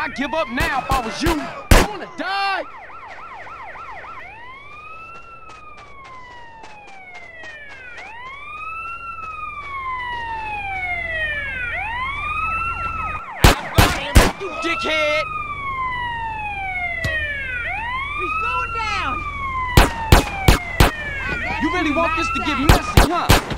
I'd give up now if I was you. I wanna die? dickhead! He's going down! You really want this to get messy, huh?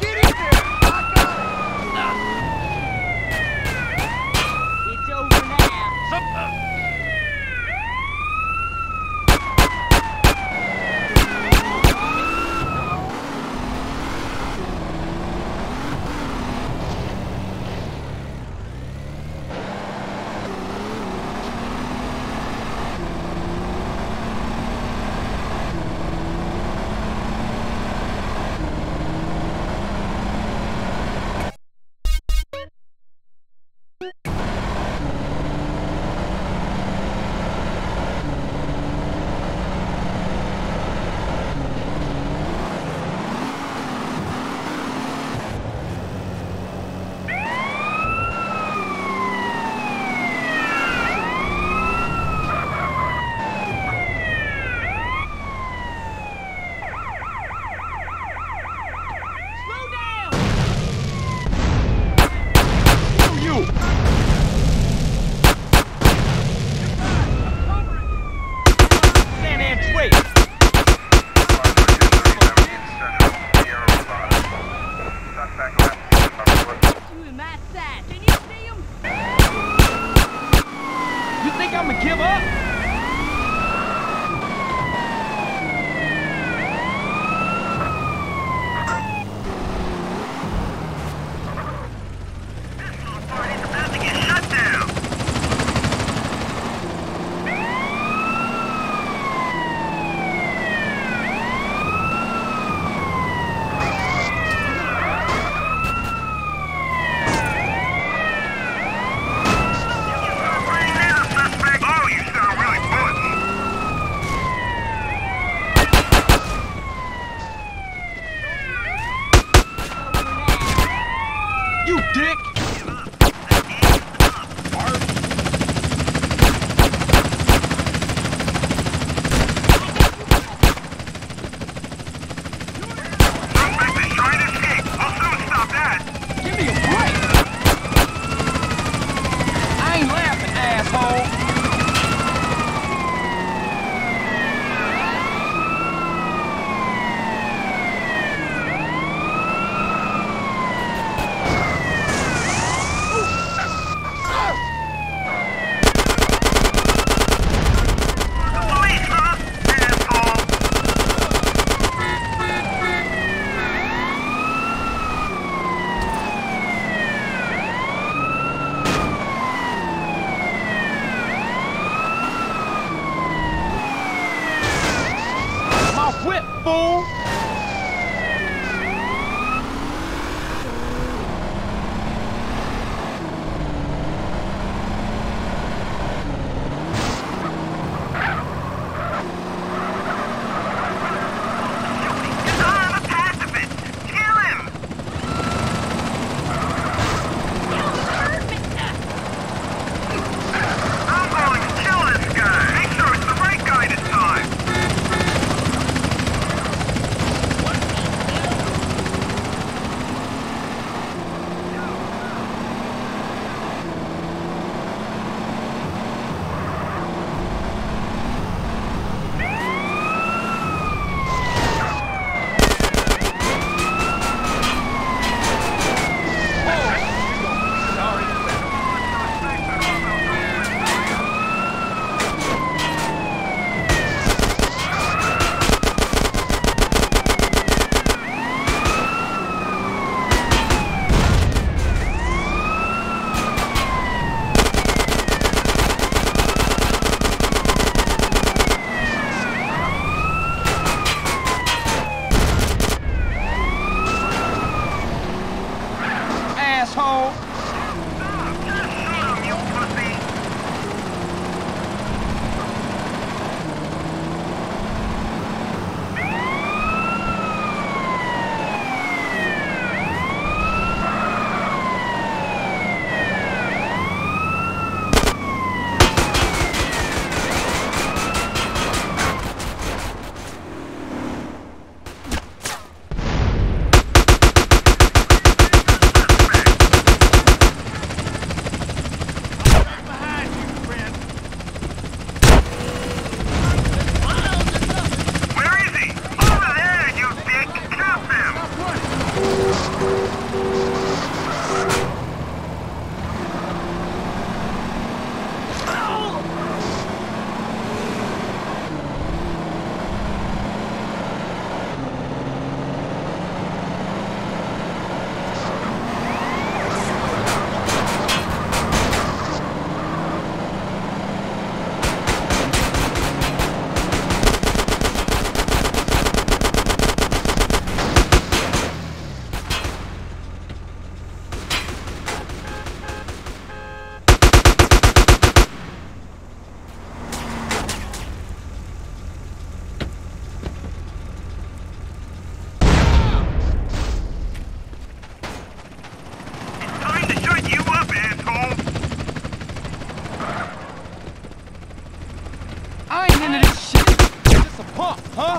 huh?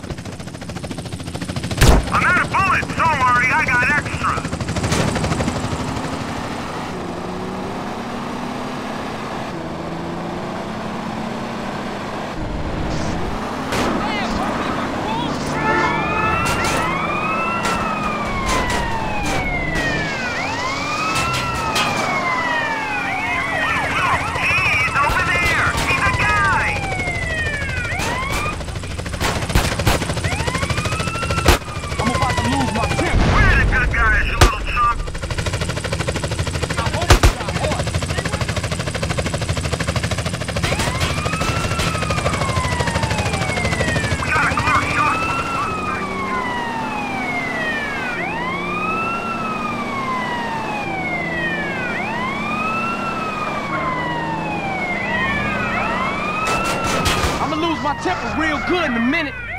I'm out of bullets. Don't worry, I got extra. Temper real good in a minute.